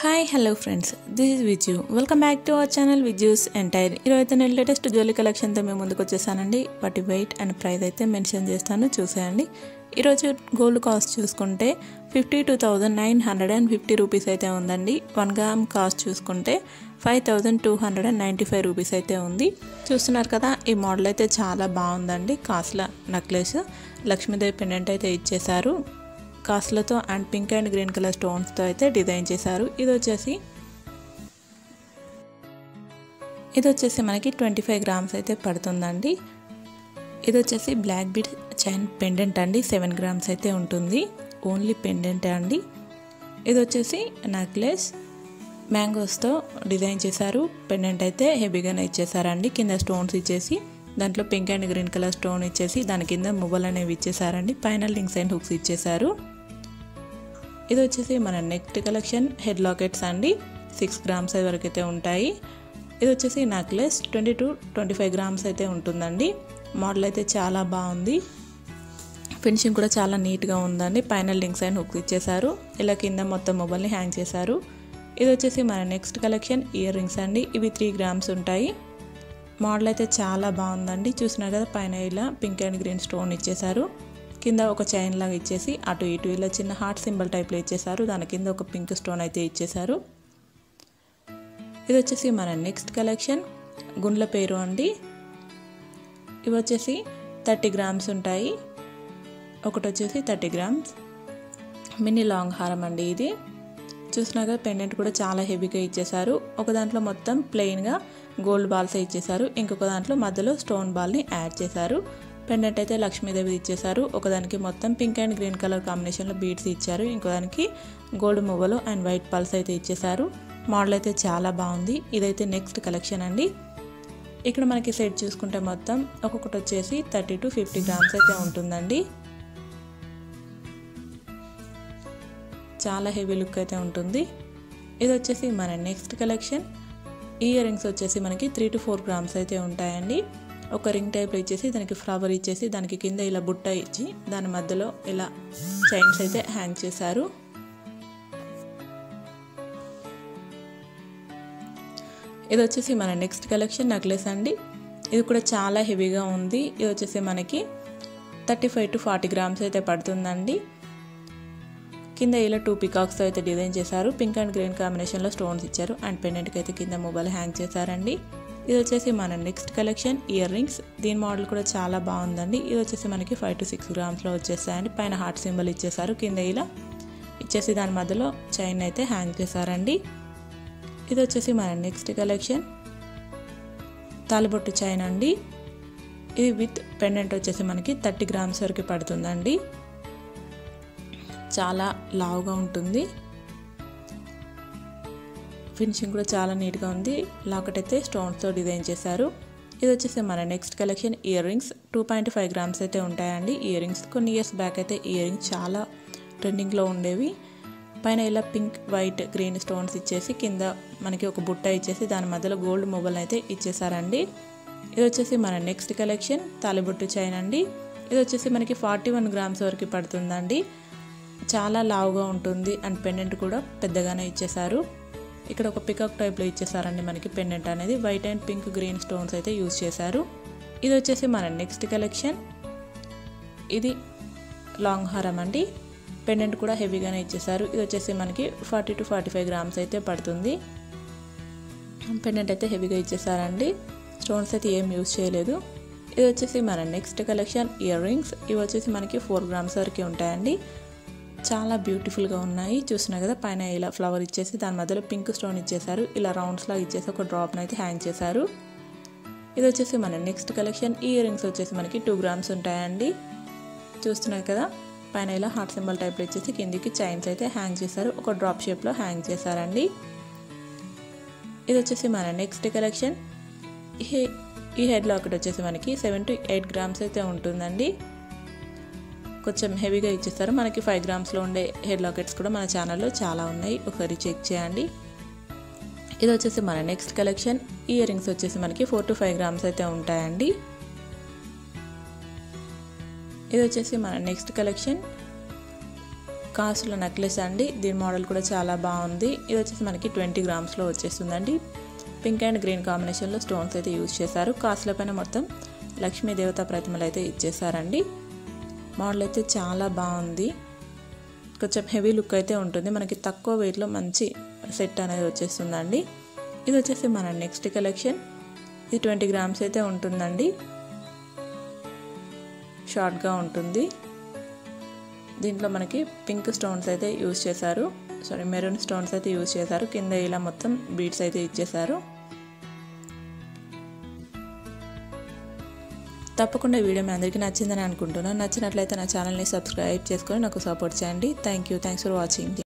Hi hello friends this is విజ్యూ welcome back to our channel విజ్యూస్ entire ఈరోజు అయితే నేను latest jewellery కలెక్షన్తో మేము ముందుకు వచ్చేసానండి. వాటి వెయిట్ అండ్ ప్రైస్ అయితే మెన్షన్ చేస్తాను. చూసేయండి. ఈరోజు గోల్డ్ కాస్ట్ చూసుకుంటే fifty two thousand nine hundred and fifty rupees అయితే ఉందండి. వన్ గ్రామ్ కాస్ట్ చూసుకుంటే five thousand two hundred and ninety five rupees అయితే ఉంది. చూస్తున్నారు కదా ఈ మోడల్ అయితే చాలా బాగుందండి. కాస్ట్ల నెక్లెస్ లక్ష్మీదేవి పెండెంట్ అయితే ఇచ్చేశారు. కాస్ట్లతో and pink and green colour స్టోన్స్తో అయితే డిజైన్ చేశారు. ఇది వచ్చేసి ఇది వచ్చేసి మనకి ట్వంటీ ఫైవ్ గ్రామ్స్ అయితే పడుతుందండి. ఇది వచ్చేసి బ్లాక్ బీడ్ చైన్ పెండెంట్ అండి. సెవెన్ గ్రామ్స్ అయితే ఉంటుంది. ఓన్లీ పెండెంట్ అండి. ఇది వచ్చేసి నెక్లెస్ మ్యాంగోస్తో డిజైన్ చేశారు. పెండెంట్ అయితే హెవీగానే ఇచ్చేసారండి కింద స్టోన్స్ ఇచ్చేసి దాంట్లో pink and green colour stone ఇచ్చేసి దాని కింద మువ్వలు అనేవి ఇచ్చేసారండి పైన లింక్స్ అండ్ హుక్స్ ఇచ్చేసారు ఇది వచ్చేసి మన నెక్స్ట్ కలెక్షన్ హెడ్ లాకెట్స్ అండి. సిక్స్ గ్రామ్స్ వరకు అయితే ఉంటాయి. ఇది వచ్చేసి necklace twenty to twenty five grams అయితే ఉంటుందండి. మోడల్ అయితే చాలా బాగుంది. ఫినిషింగ్ కూడా చాలా నీట్గా ఉందండి. పైన లింక్స్ అండ్ హుక్స్ ఇచ్చేసారు ఇలా కింద మొత్తం మొబైల్ని హ్యాంగ్ చేశారు. ఇది వచ్చేసి మన నెక్స్ట్ కలెక్షన్ ఇయర్ రింగ్స్ అండి. ఇవి త్రీ గ్రామ్స్ ఉంటాయి. మోడల్ అయితే చాలా బాగుందండి. చూసినారు కదా పైన ఇలా పింక్ అండ్ గ్రీన్ స్టోన్ ఇచ్చేసారు కింద ఒక చైన్ లాగా ఇచ్చేసి అటు ఇటు ఇలా చిన్న హార్ట్ సింబల్ టైప్లో ఇచ్చేసారు దాని కింద ఒక పింక్ స్టోన్ అయితే ఇచ్చేసారు ఇది వచ్చేసి మన నెక్స్ట్ కలెక్షన్. గుండ్ల పేరు అండి. ఇవి వచ్చేసి థర్టీ గ్రామ్స్ ఉంటాయి. ఒకటి వచ్చేసి థర్టీ గ్రామ్స్. మినీ లాంగ్ హారం అండి ఇది. చూసినాక పెండెంట్ కూడా చాలా హెవీగా ఇచ్చేసారు ఒక దాంట్లో మొత్తం ప్లెయిన్గా గోల్డ్ బాల్స్ ఇచ్చేసారు ఇంకొక దాంట్లో మధ్యలో స్టోన్ బాల్ని యాడ్ చేశారు. పెండెంట్ అయితే లక్ష్మీదేవి ఇచ్చేశారు. ఒకదానికి మొత్తం పింక్ అండ్ గ్రీన్ కలర్ కాంబినేషన్లో బీడ్స్ ఇచ్చారు. ఇంకోదానికి గోల్డ్ మువ్వలు అండ్ వైట్ పల్స్ అయితే ఇచ్చేశారు. మోడల్ అయితే చాలా బాగుంది. ఇదైతే నెక్స్ట్ కలెక్షన్ అండి. ఇక్కడ మనకి సెట్ చూసుకుంటే మొత్తం ఒక్కొక్కటి వచ్చేసి థర్టీ టు ఫిఫ్టీ గ్రామ్స్ అయితే ఉంటుందండి. చాలా హెవీ లుక్ అయితే ఉంటుంది. ఇది వచ్చేసి మన నెక్స్ట్ కలెక్షన్. ఇయర్ రింగ్స్ వచ్చేసి మనకి త్రీ టు ఫోర్ గ్రామ్స్ అయితే ఉంటాయండి. ఒక రింగ్ టైప్లో ఇచ్చేసి దానికి ఫ్లవర్ ఇచ్చేసి దానికి కింద ఇలా బుట్ట ఇచ్చి దాని మధ్యలో ఇలా చైన్స్ అయితే హ్యాంగ్ చేశారు. ఇది వచ్చేసి మన నెక్స్ట్ కలెక్షన్ నెక్లెస్ అండి. ఇది కూడా చాలా హెవీగా ఉంది. ఇది వచ్చేసి మనకి thirty five to forty grams అయితే పడుతుందండి. కింద ఇలా టూ పికాక్స్తో అయితే డిజైన్ చేశారు. పింక్ అండ్ గ్రీన్ కాంబినేషన్లో స్టోన్స్ ఇచ్చారు. అండ్ పెండెంట్కి అయితే కింద మొబైల్ హ్యాంగ్ చేశారండి. ఇది వచ్చేసి మన నెక్స్ట్ కలెక్షన్ ఇయర్ రింగ్స్. దీని మోడల్ కూడా చాలా బాగుందండి. ఇది వచ్చేసి మనకి ఫైవ్ టు సిక్స్ గ్రామ్స్లో వచ్చేసాయండి పైన హార్ట్ సింబల్ ఇచ్చేసారు కింద ఇలా ఇచ్చేసి దాని మధ్యలో చైన్ అయితే హ్యాంగ్ చేశారండి. ఇది వచ్చేసి మన నెక్స్ట్ కలెక్షన్. తాలిబొట్టు చైన్ అండి. ఇది విత్ పెండెంట్ వచ్చేసి మనకి థర్టీ గ్రామ్స్ వరకు పడుతుందండి. చాలా లావుగా ఉంటుంది. ఫినిషింగ్ కూడా చాలా నీట్గా ఉంది. లాకెట్ అయితే స్టోన్స్తో డిజైన్ చేశారు. ఇది వచ్చేసి మన next collection earrings. Two point five grams అయితే ఉంటాయండి. ఇయర్ రింగ్స్ కొన్ని ఇయర్స్ బ్యాక్ అయితే ఇయర్ రింగ్స్ చాలా ట్రెండింగ్లో ఉండేవి. పైన ఇలా పింక్ వైట్ గ్రీన్ స్టోన్స్ ఇచ్చేసి కింద మనకి ఒక బుట్ట ఇచ్చేసి దాని మధ్యలో గోల్డ్ మొబైల్ అయితే ఇచ్చేసారండి. ఇది వచ్చేసి మన నెక్స్ట్ కలెక్షన్ తాలిబొట్టు చైన్ అండి. ఇది వచ్చేసి మనకి ఫార్టీ వన్ గ్రామ్స్ వరకు పడుతుందండి. చాలా లావుగా ఉంటుంది. అండ్ పెండెంట్ కూడా పెద్దగానే ఇచ్చేసారు ఇక్కడ ఒక పికాక్ టైప్లో ఇచ్చేసారండి మనకి పెండెంట్ అనేది. White and pink green stones అయితే యూజ్ చేశారు. ఇది వచ్చేసి మన నెక్స్ట్ కలెక్షన్ ఇది లాంగ్ హారం అండి. పెండెంట్ కూడా హెవీగానే ఇచ్చేసారు. ఇది వచ్చేసి మనకి forty to forty five grams అయితే పడుతుంది. పెండెంట్ అయితే హెవీగా ఇచ్చేసారండి. స్టోన్స్ అయితే ఏం యూజ్ చేయలేదు. ఇది వచ్చేసి మన నెక్స్ట్ కలెక్షన్ ఇయర్ రింగ్స్ ఇవి వచ్చేసి మనకి ఫోర్ గ్రామ్స్ వరకు ఉంటాయండి. చాలా బ్యూటిఫుల్గా ఉన్నాయి. చూసినా కదా పైన ఇలా ఫ్లవర్ ఇచ్చేసి దాని మధ్యలో పింక్ స్టోన్ ఇచ్చేసారు ఇలా రౌండ్స్లా ఇచ్చేసి ఒక డ్రాప్ని అయితే హ్యాంగ్ చేశారు. ఇది వచ్చేసి మన నెక్స్ట్ కలెక్షన్. ఇయర్ రింగ్స్ వచ్చేసి మనకి టూ గ్రామ్స్ ఉంటాయండి. చూస్తున్నారు కదా పైన ఇలా హార్ట్ సింబల్ టైప్లో ఇచ్చేసి కిందికి చైన్స్ అయితే హ్యాంగ్ చేశారు. ఒక డ్రాప్ షేప్లో హ్యాంగ్ చేశారండి. ఇది వచ్చేసి మన నెక్స్ట్ కలెక్షన్. ఈ హెడ్ లాకెట్ వచ్చేసి మనకి సెవెన్ టు ఎయిట్ గ్రామ్స్ అయితే ఉంటుందండి. కొంచెం హెవీగా ఇచ్చేస్తారు. మనకి ఫైవ్ గ్రామ్స్లో ఉండే హెడ్ లాకెట్స్ కూడా మన ఛానల్లో చాలా ఉన్నాయి. ఒకసారి చెక్ చేయండి. ఇది వచ్చేసి మన నెక్స్ట్ కలెక్షన్ ఇయర్ రింగ్స్ వచ్చేసి మనకి ఫోర్ టు ఫైవ్ గ్రామ్స్ అయితే ఉంటాయండి. ఇది వచ్చేసి మన నెక్స్ట్ కలెక్షన్ కాసుల నెక్లెస్ అండి. దీని మోడల్ కూడా చాలా బాగుంది. ఇది వచ్చేసి మనకి ట్వంటీ గ్రామ్స్లో వచ్చేస్తుందండి. పింక్ అండ్ గ్రీన్ కాంబినేషన్లో స్టోన్స్ అయితే యూజ్ చేశారు. కాసుల పైన మొత్తం లక్ష్మీ దేవత ప్రతిమలు అయితే ఇచ్చేసారండి మోడల్ అయితే చాలా బాగుంది. కొంచెం హెవీ లుక్ అయితే ఉంటుంది. మనకి తక్కువ వెయిట్లో మంచి సెట్ అనేది వచ్చేస్తుందండి. ఇది వచ్చేసి మన నెక్స్ట్ కలెక్షన్ ఇది ట్వంటీ గ్రామ్స్ అయితే ఉంటుందండి. షార్ట్గా ఉంటుంది. దీంట్లో మనకి పింక్ స్టోన్స్ అయితే యూజ్ చేశారు. సారీ మెరూన్ స్టోన్స్ అయితే యూజ్ చేశారు. కింద ఇలా మొత్తం బీడ్స్ అయితే ఇచ్చేశారు. తప్పకుండా వీడియో మీ అందరికీ నచ్చిందని అనుకుంటున్నాను. నచ్చినట్లయితే నా ఛానల్ని సబ్స్క్రైబ్ చేసుకొని నాకు సపోర్ట్ చేయండి. Thank you thanks for watching